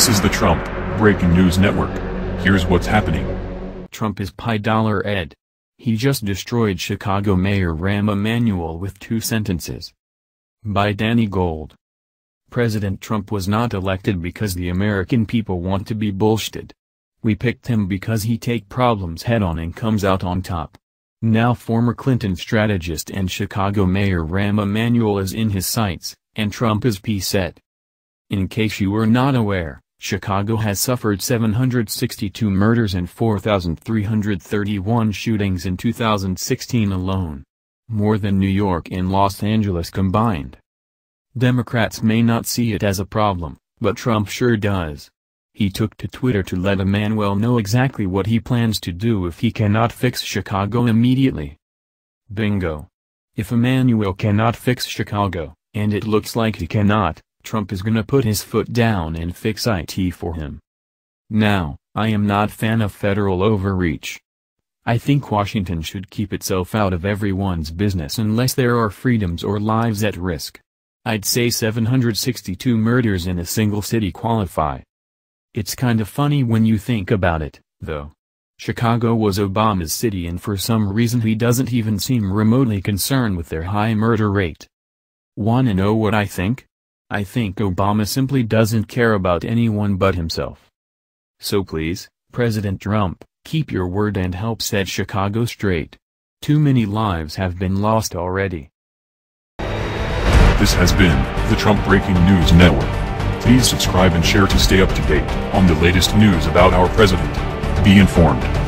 This is the Trump Breaking News Network. Here's what's happening. Trump is Pi Dollar Ed. He just destroyed Chicago Mayor Rahm Emanuel with two sentences. By Danny Gold. President Trump was not elected because the American people want to be bullshitted. We picked him because he take problems head on and comes out on top. Now former Clinton strategist and Chicago Mayor Rahm Emanuel is in his sights, and Trump is P-set. In case you were not aware, Chicago has suffered 762 murders and 4,331 shootings in 2016 alone. More than New York and Los Angeles combined. Democrats may not see it as a problem, but Trump sure does. He took to Twitter to let Emanuel know exactly what he plans to do if he cannot fix Chicago immediately. Bingo. If Emanuel cannot fix Chicago, and it looks like he cannot, Trump is gonna put his foot down and fix IT for him. Now, I am not fan of federal overreach. I think Washington should keep itself out of everyone's business unless there are freedoms or lives at risk. I'd say 762 murders in a single city qualify. It's kinda funny when you think about it, though. Chicago was Obama's city and for some reason he doesn't even seem remotely concerned with their high murder rate. Wanna know what I think? I think Obama simply doesn't care about anyone but himself. So please, President Trump, keep your word and help set Chicago straight. Too many lives have been lost already. This has been the Trump Breaking News Network. Please subscribe and share to stay up to date on the latest news about our president. Be informed.